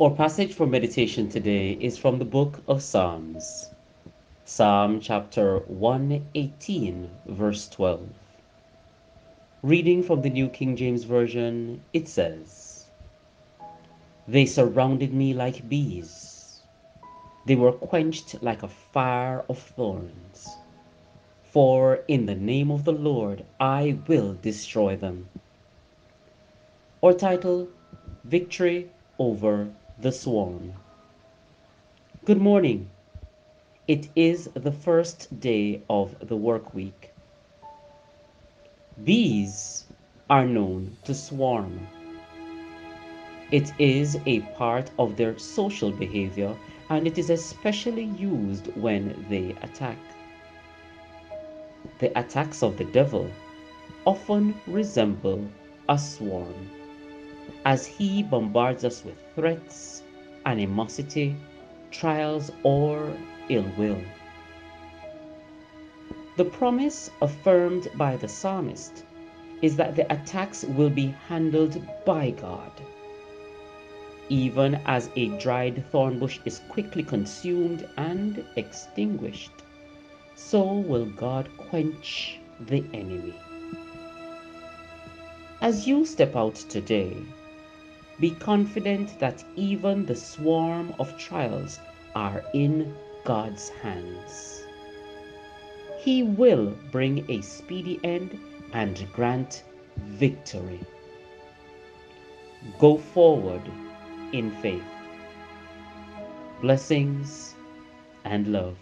Our passage for meditation today is from the book of Psalms, Psalm chapter 118, verse 12. Reading from the New King James Version, it says, They surrounded me like bees, they were quenched like a fire of thorns. For in the name of the Lord I will destroy them. Our title, Victory over the swarm. Good morning. It is the first day of the work week. Bees are known to swarm. It is a part of their social behavior and it is especially used when they attack. The attacks of the devil often resemble a swarm as he bombards us with threats, animosity, trials, or ill will. The promise affirmed by the psalmist is that the attacks will be handled by God. Even as a dried thorn bush is quickly consumed and extinguished, so will God quench the enemy. As you step out today, be confident that even the swarm of trials are in God's hands. He will bring a speedy end and grant victory. Go forward in faith. Blessings and love.